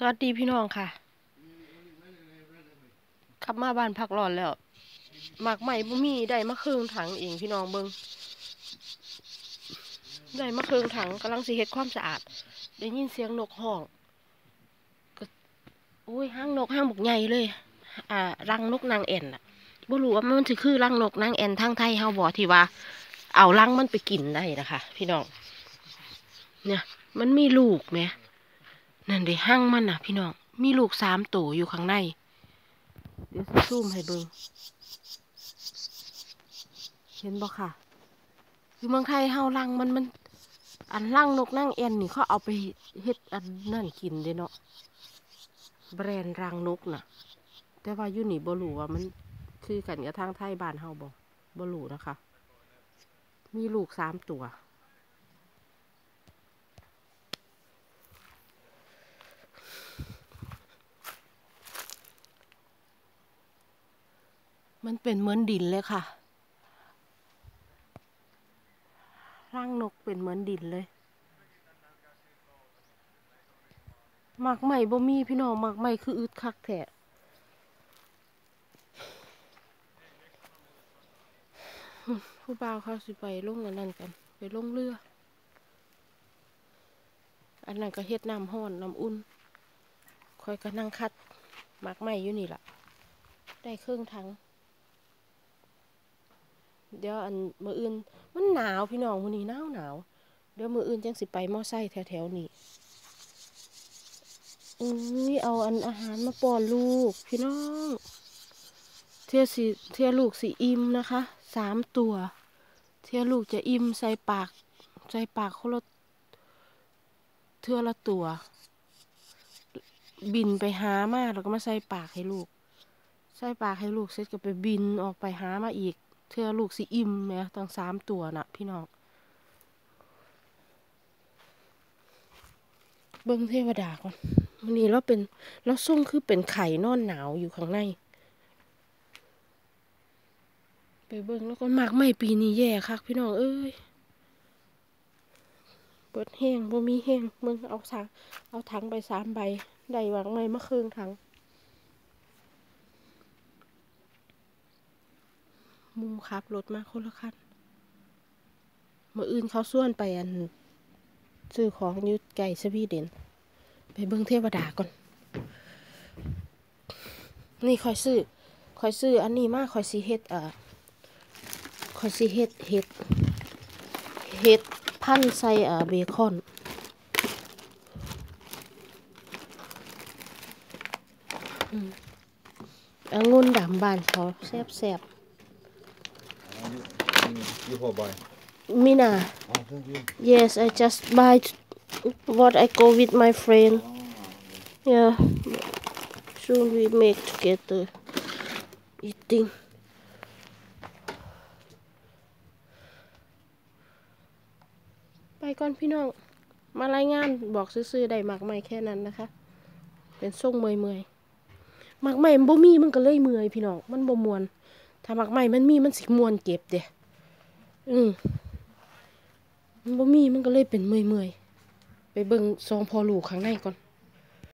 สวัสดีพี่น้องค่ะขับมาบ้านพักร้อนแล้วหมากใหม่บ่มีได้มาครึ่งถังเองพี่น้องเบิงได้มาครึ่งถังกำลังสิเฮ็ดความสะอาด ได้ยินเสียงนกห้องก็อุ้ยห้างนกห้างบกใหญ่เลย อ่า รังนกนางแอ่นอะบ่รู้ว่ามันสิคือรังนกนางแอ่นทางไทยเฮาบ่ที่ว่า เอารังมันไปกินได้นะคะ พี่น้อง เนี่ย มันมีลูกไหม นั่นเด้ห้างมันนะพี่น้อง มีลูกสามตัวอยู่ข้างใน เดี๋ยวสิซูมให้เบิ่งเห็นบ่ค่ะอยู่เมืองไทยเฮาลังมันมัน อันลังนกนั่งแอนนี่เขาเอาไปเฮ็ดอันนั่นกินเด้เนาะแบรนด์รังนกน่ะ แต่ว่าอยู่นี่บ่รู้ว่ามันคือกันกับทางไทยบ้านเฮาบ่บ่รู้นะคะ มีลูกสามตัว มันเป็นเหมือนดินเลยค่ะ ร่างนกเป็นเหมือนดินเลยหมากใหม่บ่มีพี่น้องหมากใหม่คืออึดคักแท้ผู้บ่าวเขาสิไปลงอันนั้นกัน ไปลงเรือ อันนั้นก็เฮ็ดน้ำห้อนน้ำอุ่นคอยก็นั่งคัดหมากใหม่อยู่นี่ล่ะ ได้ครื่งทั้ง เดี๋ยวอันมืออื่นมันหนาวพี่น้องวันนี้หนาวหนาวเดี๋ยวมืออื่นจังสิไปมอไซค์แถวๆนี้อือเอาอันอาหารมาป้อนลูก พี่น้อง เทียสิเทียลูกสีอิ่มนะคะสามตัว เทียลูกจะอิ่มใส่ปากใส่ปากคนละเทือละตัว บินไปหามาแล้วก็มาใส่ปากให้ลูก ใส่ปากให้ลูกเสร็จก็ไปบินออกไปหามาอีก เทือลูกสิอิ่มแม่ตั้งสามตัวนะพี่น้อง เบิ้งเทวดาก่อนวันนี้เราเป็นเราส่งคือเป็นไข่นอนหนาวอยู่ข้างใน ไปเบิ้งแล้วก็มากไม่ปีนี้แย่คักพี่น้องเอ้ยเปิดแห้งบ่มีแห้งมึงเอาถังเอาถังไปสามใบ ได้วังไม่มาครึ่งถัง มูขับรถมาคนละคันเมื่ออื่นเขาส่วนไปอันซื้อของยุดไก่สวีเดน ไปเบิ้งเทวดาก่อน นี่คอยซื้อคอยซื้ออันนี้มากคอยสีเฮ็ดเอ่อคอยสีเฮ็ดเฮ็ดเฮ็ดพันใส่เอ่อเบคอนองุ่นดำบานเขาแซ่บแซบ You hold by. มินา Oh, Yes I just buy what I go with my friend. Yeah. Soon we make together eating. ไปก่อนพี่น้อง มารายงานบอกซื้อๆได้หมากใหม่แค่นั้นนะคะ เป็นส่งเมยเมยหมากใหม่บ่มีมันก็เลยเมื่อยพี่น้อง มันบ่มวน ถ้าหมากใหม่มันมีมันสิมวนเก็บเด้ อืมมันบ่มีมันก็เลยเป็นเมื่อยๆไปเบิ่งซองพอลูกข้างในก่อน